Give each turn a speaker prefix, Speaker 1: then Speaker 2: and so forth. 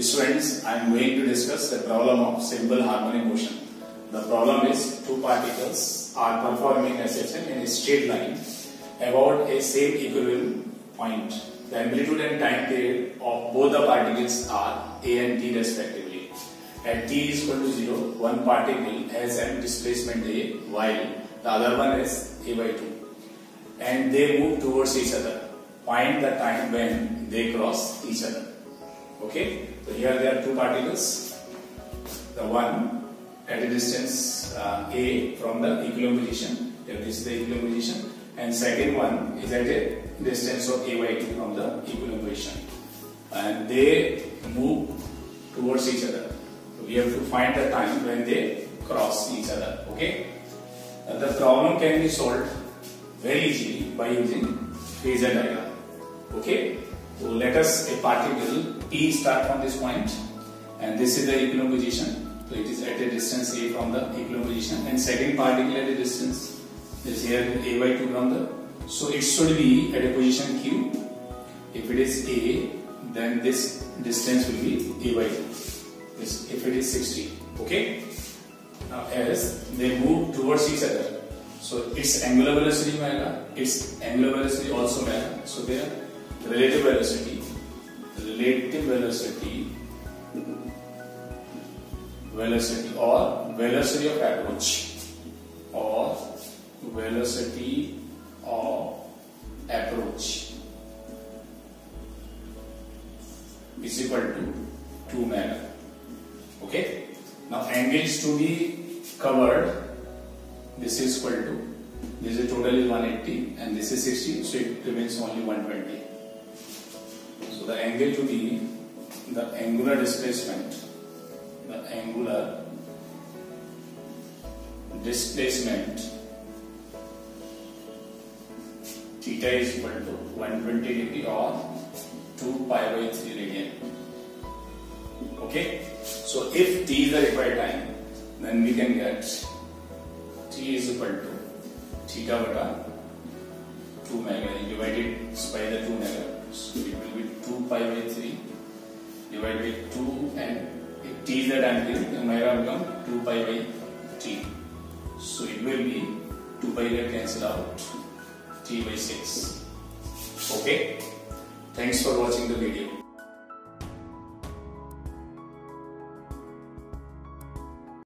Speaker 1: Students, I am going to discuss the problem of simple harmonic motion. The problem is two particles are performing SHM in a straight line about a same equilibrium point. The amplitude and time period of both the particles are a and t respectively. At t is equal to 0, one particle has a displacement a while the other one is a by 2 and they move towards each other. Find the time when they cross each other. Okay, so here there are two particles. The one at a distance uh, a from the equilibrium position. Here this is the equilibrium position, and second one is at a distance of a by 2 from the equilibrium position, and they move towards each other. So we have to find the time when they cross each other. Okay, uh, the problem can be solved very easily by using phasor diagram. Okay, so let us a particle P start from this point and this is the equilibrium position. So it is at a distance A from the equilibrium position and second particle at a distance is here A by 2 from the. So it should be at a position Q. If it is A then this distance will be A by 2. This, if it is 60. Okay. Now as they move towards each other so its angular velocity omega, its angular velocity also omega. So their relative velocity, relative velocity, velocity or velocity of approach. Or velocity of approach. Is equal to 2 omega. Okay. Now angles to be covered. This is equal to this is total is 180 and this is 60 so it remains only 120 so the angle to be the angular displacement the angular displacement theta is equal to 120 degree or 2 pi by 3 radian. Okay? So if t is the required time then we can get t is equal to theta beta 2 omega divided by the 2 5 by 3 divided by 2 and tz angle and here will come 2 pi by t. So it will be 2 pi will cancel out t by 6. Okay. Thanks for watching the video.